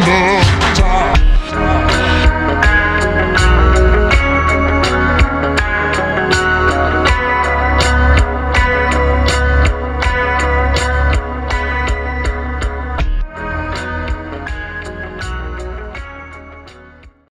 remember.